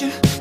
you.